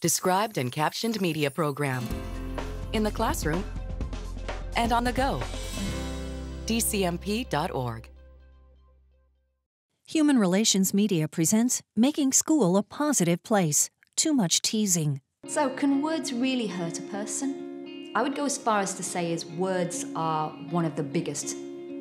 Described and Captioned Media Program. In the classroom and on the go. DCMP.org. Human Relations Media presents Making School a Positive Place. Too much teasing. So, can words really hurt a person? I would go as far as to say is words are one of the biggest,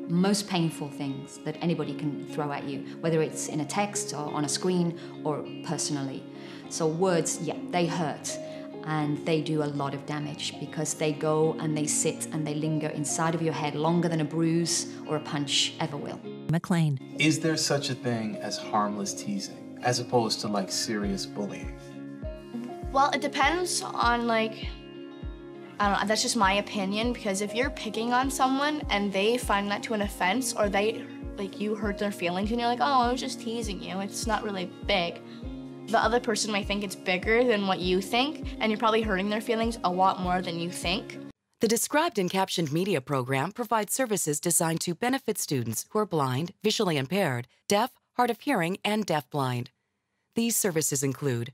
most painful things that anybody can throw at you, whether it's in a text or on a screen or personally. So words, yeah, they hurt and they do a lot of damage because they go and they sit and they linger inside of your head longer than a bruise or a punch ever will. McLean. Is there such a thing as harmless teasing as opposed to like serious bullying? Well, it depends on like I don't know, that's just my opinion because if you're picking on someone and they find that to an offense or they like you hurt their feelings and you're like, "Oh, I was just teasing you. It's not really big." The other person might think it's bigger than what you think, and you're probably hurting their feelings a lot more than you think. The Described and Captioned Media program provides services designed to benefit students who are blind, visually impaired, deaf, hard of hearing, and deafblind. These services include